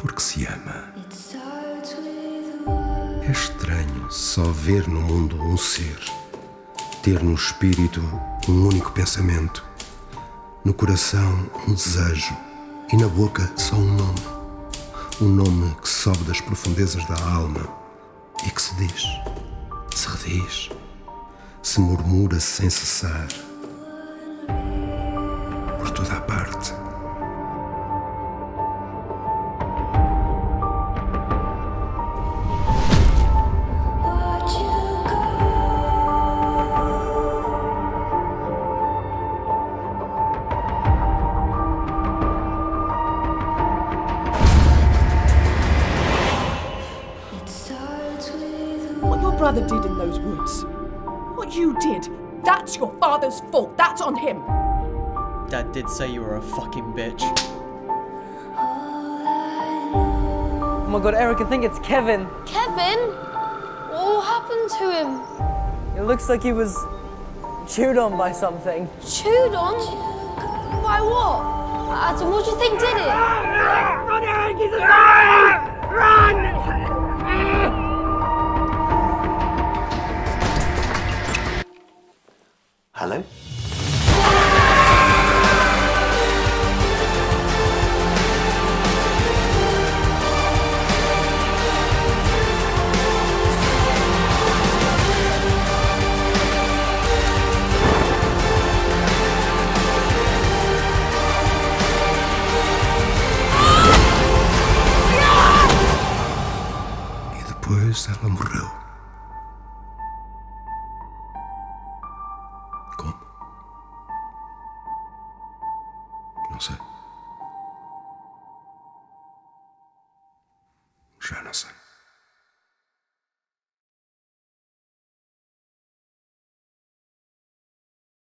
porque se ama. É estranho só ver no mundo um ser, ter no espírito um único pensamento, no coração um desejo e na boca só um nome. Um nome que sobe das profundezas da alma e que se diz, se rediz, se murmura sem cessar, por toda a parte. Brother did in those woods, what you did, that's your father's fault. That's on him. Dad did say you were a fucking bitch. Oh, oh my god, Eric, I think it's Kevin. Kevin? What happened to him? It looks like he was chewed on by something. Chewed on? By what? Adam, what do you think did it? Hello? Depois ela morreu. non sais. Je ne sais.